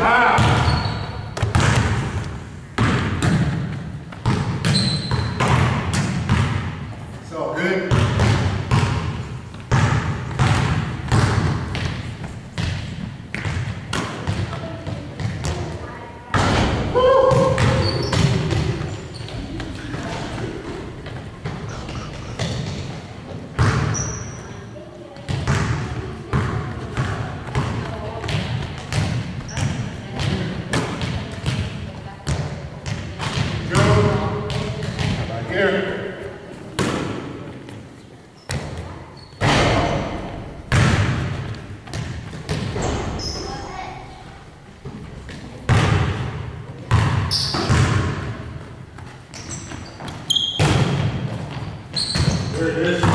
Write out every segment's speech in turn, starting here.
Half. There it is.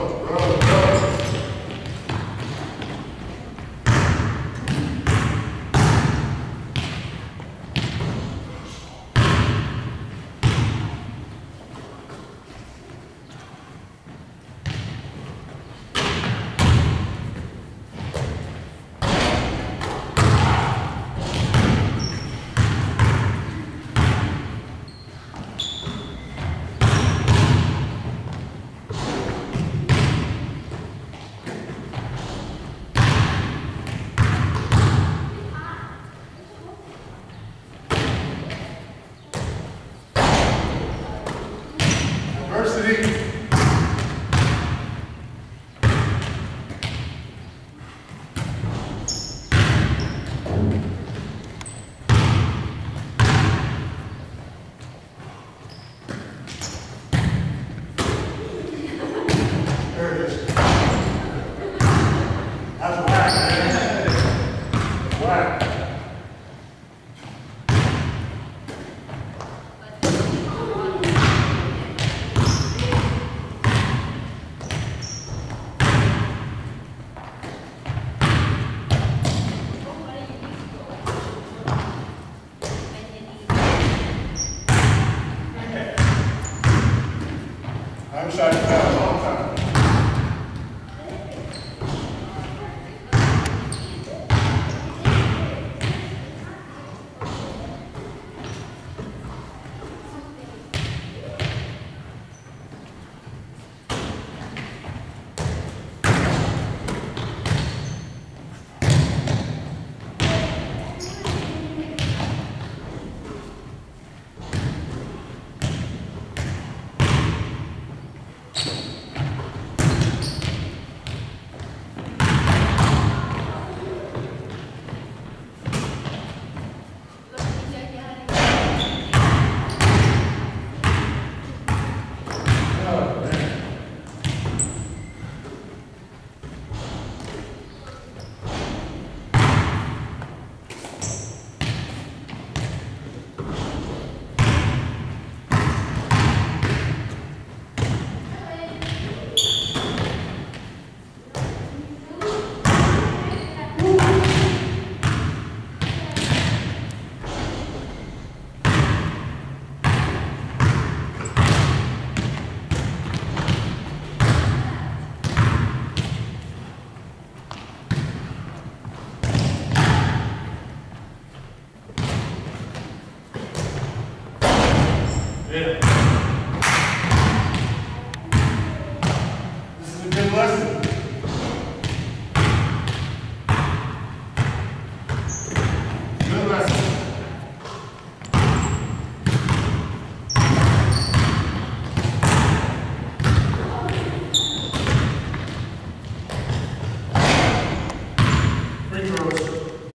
Let's go. There I'm shy